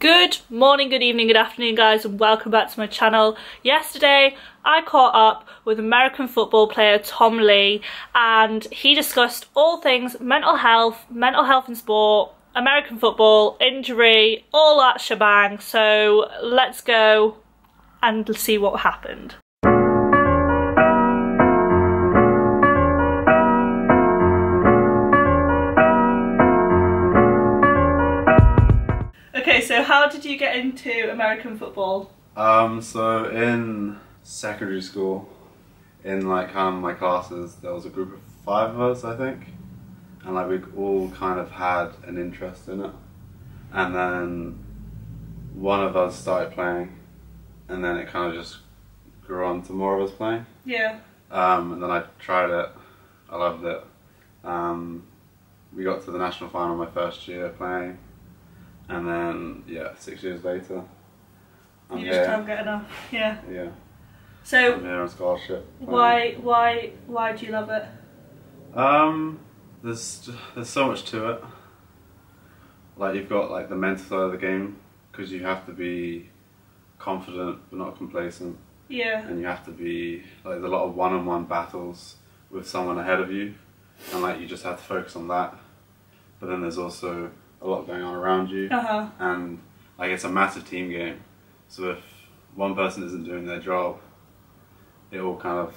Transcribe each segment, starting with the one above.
Good morning, good evening, good afternoon guys and welcome back to my channel. Yesterday I caught up with American football player Tom Lee and he discussed all things mental health, mental health in sport, American football, injury, all that shebang. So let's go and see what happened. Did you get into American football? Um, so in secondary school, in like kind of my classes, there was a group of five of us, I think, and like we all kind of had an interest in it. And then one of us started playing, and then it kind of just grew on to more of us playing. Yeah. Um, and then I tried it, I loved it. Um, we got to the national final my first year playing, and then yeah, six years later, I'm you here. just can't get enough. Yeah. Yeah. So I'm here on scholarship. why why why do you love it? Um, there's there's so much to it. Like you've got like the mental side of the game because you have to be confident but not complacent, Yeah. and you have to be like there's a lot of one-on-one battles with someone ahead of you, and like you just have to focus on that. But then there's also a lot going on around you, Uh huh. and like it's a massive team game. So if one person isn't doing their job, it all kind of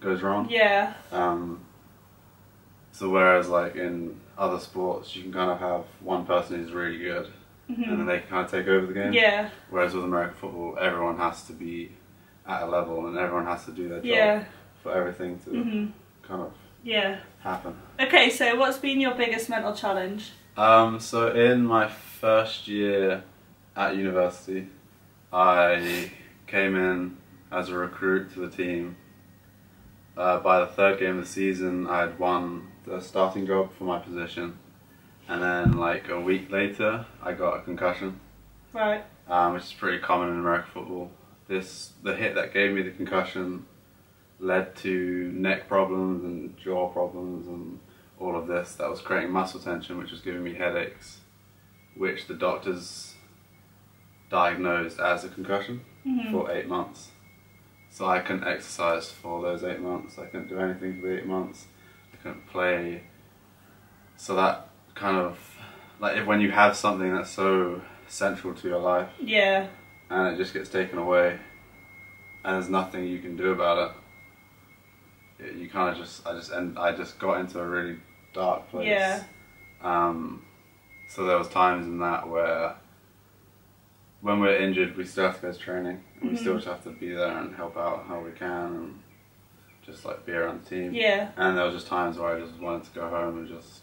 goes wrong. Yeah. Um, so whereas like in other sports, you can kind of have one person who's really good, and then they can kind of take over the game. Yeah. Whereas with American football, everyone has to be at a level, and everyone has to do their job Yeah. for everything to Mhm. kind of Yeah. happen. Okay, so what's been your biggest mental challenge? Um, so in my first year at university, I came in as a recruit to the team. Uh, by the third game of the season, I had won the starting job for my position, and then like a week later, I got a concussion, Right. um, which is pretty common in American football. This the hit that gave me the concussion led to neck problems and jaw problems and all of this that was creating muscle tension, which was giving me headaches, which the doctors diagnosed as a concussion Mhm. for eight months. So I couldn't exercise for those eight months. I couldn't do anything for the eight months. I couldn't play. So that kind of like if when you have something that's so central to your life Yeah. and it just gets taken away and there's nothing you can do about it, it you kind of just I just and I just got into a really dark place. Yeah. Um, so there was times in that where when we're injured, we still have to go to training, and we still Mhm. just have to be there and help out how we can, and just like be around the team. Yeah. And there was just times where I just wanted to go home and just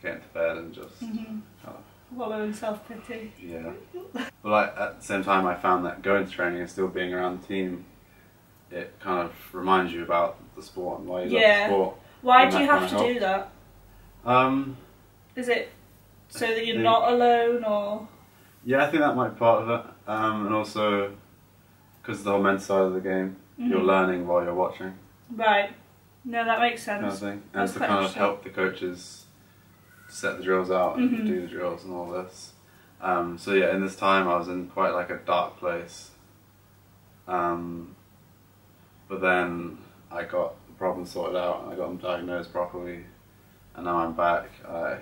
get into bed and just Mhm. kind of Wallow in self pity. yeah. But like at the same time, I found that going to training and still being around the team, it kind of reminds you about the sport and why you Yeah. love the sport. Why do you have to kinda do that? Um, Is it so that you're think- not alone or? Yeah, I think that might be part of it, um, and also because the whole men's side of the game, you're Mhm. learning while you're watching, Right. No, that makes kind of sense. thing, and That's to kind of help the coaches set the drills out and Mhm. do the drills and all this. Um, so yeah, in this time, I was in quite like a dark place, um, but then I got the problem sorted out and I got them diagnosed properly, and now I'm back. I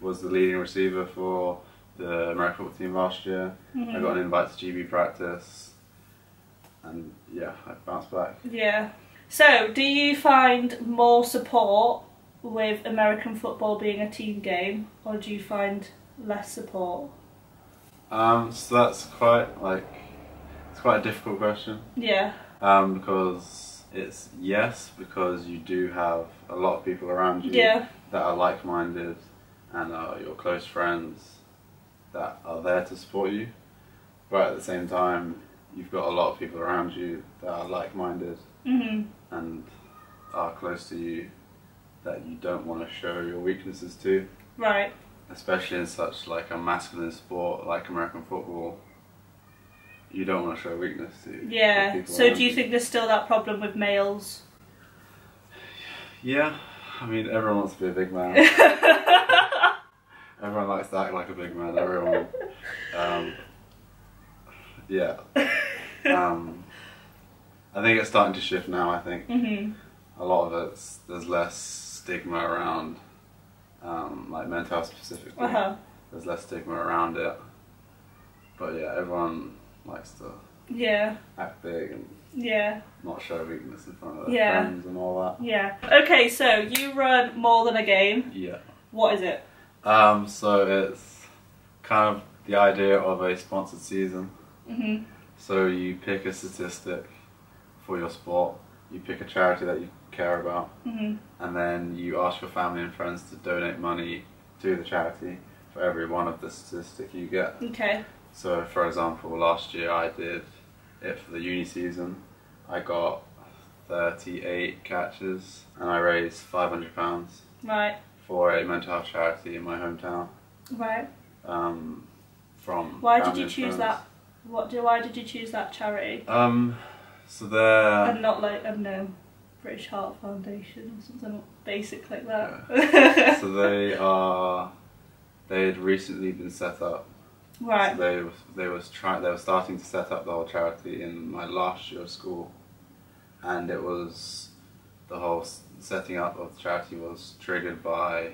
was the leading receiver for the American football team last year. I Mhm. got an invite to GB practice, and yeah, I bounced back. Yeah. So, do you find more support with American football being a team game, or do you find less support? Um, so that's quite like it's quite a difficult question Yeah. um, because it's yes because you do have a lot of people around you Yeah. that are like-minded and are your close friends that are there to support you, but at the same time you've got a lot of people around you that are like-minded Mhm. and are close to you that you don't want to show your weaknesses to. Right. especially in such like a masculine sport like American football, you don't want to show weakness to. Yeah. So, around do you think there's still that problem with males? Yeah, I mean everyone wants to be a big man. everyone likes to act like a big man. Everyone. Um, Yeah. um, I think it's starting to shift now. I think Mhm. a lot of it's there's less stigma around um, like mental health specifically. Uh huh. There's less stigma around it. But yeah, everyone likes to Yeah. act big and Yeah. not show weakness in front of their Yeah. friends and all that. Yeah. Okay, so you run more than a game. Yeah. What is it? Um, so it's kind of the idea of a sponsored season. Mhm. So you pick a statistic for your sport, you pick a charity that you care about, Mhm. and then you ask your family and friends to donate money to the charity for every one of the statistic you get. Okay. So, for example, last year I did it for the uni season. I got 38 catches and I raised £500 Right. for a mental health charity in my hometown. Right. Um, from Why did you choose friends. that? What do? Why did you choose that charity Um, so they're and not like I don't know, British Heart Foundation or something basic like that? so they are they had recently been set up. Right. They was they was trying they were starting to set up the whole charity in my last year of school, and it was the whole setting up of the charity was triggered by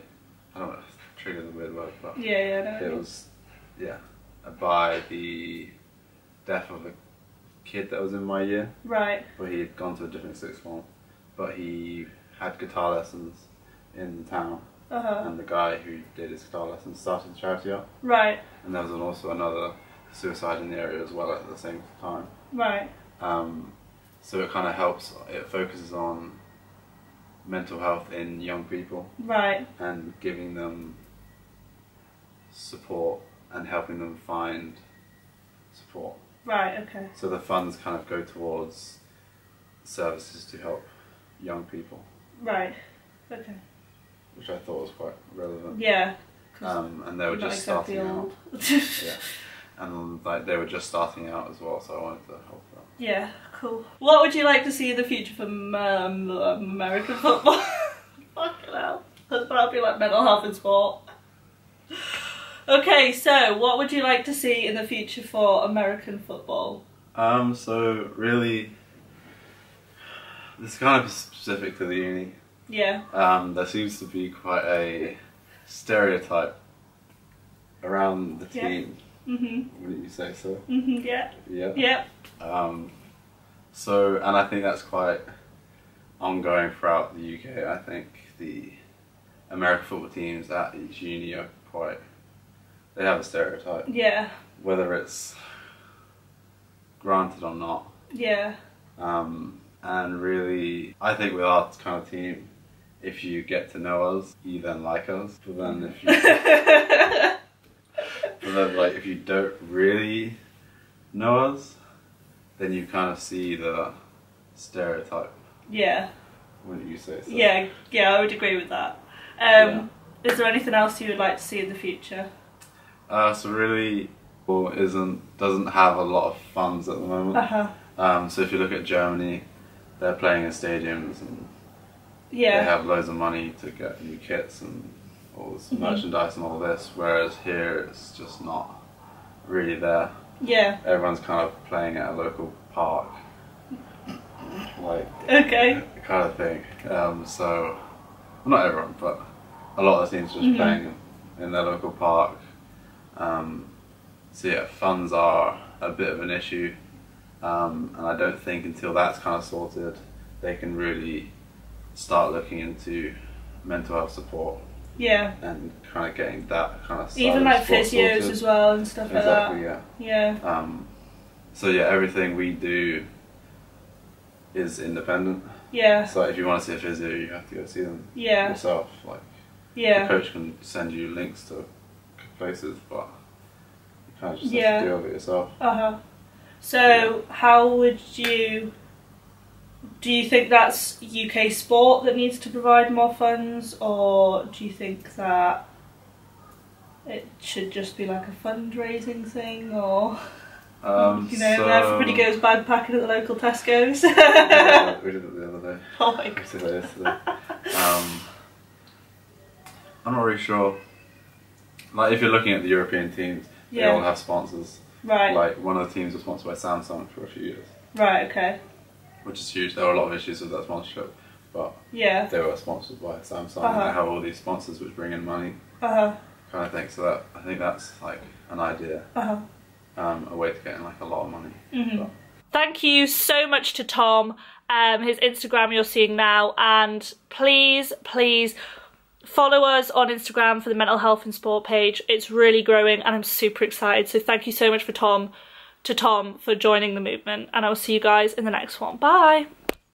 I don't know triggered is a weird word, but Yeah. Yeah. I know it was yeah by the death of a kid that was in my year. Right. where he had gone to a different sixth form, but he had guitar lessons in the town, Uh huh. and the guy who did his guitar lessons started the charity up, Right. and there was an- also another suicide in the area as well at the same time. Right. Um, so it kind of helps. It focuses on mental health in young people Right. and giving them support and helping them find support. Right. Okay. So the funds kind of go towards services to help young people, Right. Okay. Which I thought was quite relevant. Yeah. Um, and they were just exactly starting old. out. Yeah. And like they were just starting out as well, so I wanted to help them. Yeah, cool. What would you like to see in the future for um, American football? Fucking hell. That's probably like mental health in sport. Okay, so what would you like to see in the future for American football? Um, so really, this is kind of specific to the uni. Yeah. Um, there seems to be quite a stereotype around the Yeah. team. Mhm. Wouldn't you say so? Mhm. Yeah. Yeah. Yep. Um, so, and I think that's quite ongoing throughout the UK. I think the American football teams at each uni are quite, they have a stereotype, Yeah. whether it's granted or not. Yeah. Um, and really, I think with our kind of team, if you get to know us, you then like us. But then if you, but then like if you don't really know us, then you kind of see the stereotype. yeah. Wouldn't you say so? Yeah. Yeah. I would agree with that. Um, Is there anything else you would like to see in the future? Uh, so really, well, isn't doesn't have a lot of funds at the moment. Uh huh. Um, so if you look at Germany, they're playing in stadiums and Yeah. they have loads of money to get new kits and all this Mhm. merchandise and all this. Whereas here, it's just not really there. Yeah. Everyone's kind of playing at a local park, like Okay. kind of thing. Um, so, well, not everyone, but a lot of the teams are just Mhm. playing in their local park. Um, so yeah, funds are a bit of an issue, um, and I don't think until that's kind of sorted, they can really start looking into mental health support Yeah. and kind of getting that kind of Even like physios sorted. as well and stuff Exactly, like yeah. that. Yeah. Yeah. Um, so yeah, everything we do is independent. Yeah. So if you want to see a physio, you have to go see them Yeah. yourself. Like the Yeah. coach can send you links to places, but you kind of just Yeah. have to deal with it yourself. Uh huh. So, how would you? Do you think that's UK sport that needs to provide more funds, or do you think that it should just be like a fundraising thing, or Um, you know, so, everybody goes backpacking at the local Tesco's? Yeah, we did it the other day. oh my We god. did it yesterday. Um, I'm not really sure. Like if you're looking at the European teams, they all have sponsors. Right. Like one of the teams was sponsored by Samsung for a few years, Right. Okay. Which is huge. There were a lot of issues with that sponsorship, but Yeah. they were sponsored by Samsung. Uh-huh. And they have all these sponsors which bring in money, Uh huh. kind of thing. So that I think that's like an idea, Uh huh. um, a way to get in like a lot of money. Mhm. Thank you so much to Tom. Um, his Instagram you're seeing now, and please, please follow us on Instagram for the mental health and sport page. It's really growing, and I'm super excited. So thank you so much for Tom, to Tom for joining the movement, and I will see you guys in the next one. Bye.